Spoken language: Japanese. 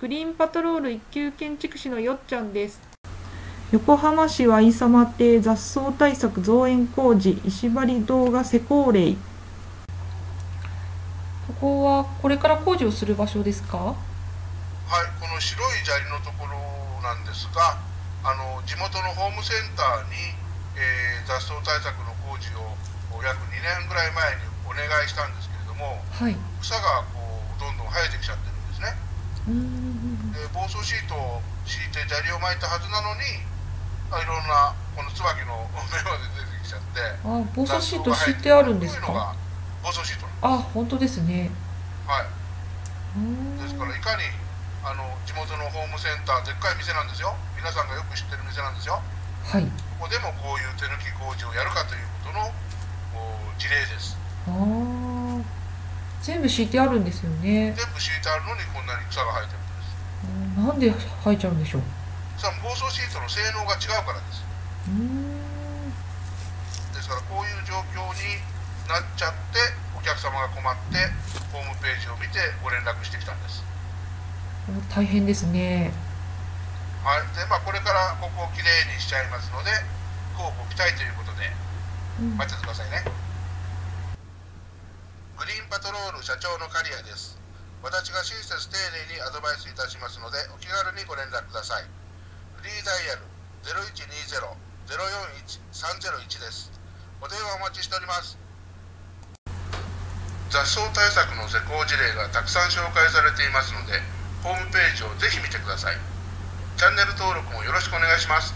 グリーンパトロール一級建築士のよっちゃんです。横浜市は伊様邸雑草対策増援工事石張動画施工令ここはこれから工事をする場所ですか？はいこの白い砂利のところなんですがあの地元のホームセンターに、えー、雑草対策の工事を約2年ぐらい前にお願いしたんですけれども、はい。草がこうどんどん生えてきちゃってるんですねで防草シートを敷いて砂利を巻いたはずなのにあいろんなこの椿の 芽まで出てきちゃってあ防草シート敷いてあるんですか？が防草シートあ本当ですね。はい。うん。ですからいかにあの地元のホームセンターでっかい店なんですよ。皆さんがよく知ってる店なんですよ。はい。ここでもこういう手抜き工事をやるかということの事例です。あー全部敷いてあるんですよね。全部敷いてあるのにこんなに草が生えてるんです。うんなんで生えちゃうんでしょう。さあ防草シートの性能が違うからです。うーん。ですからこういう状況になっちゃってお客様が困ってホームページを見てご連絡してきたんです。大変ですね。はい。でまあこれからここをきれいにしちゃいますのでこうご期待ということでうん。待っててくださいね。グリーンパトロール社長の刈谷です。私が親切丁寧にアドバイスいたしますのでお気軽にご連絡ください。フリーダイヤル0120-041-301です。お電話お待ちしております。雑草対策の施工事例がたくさん紹介されていますのでホームページをぜひ見てください。チャンネル登録もよろしくお願いします。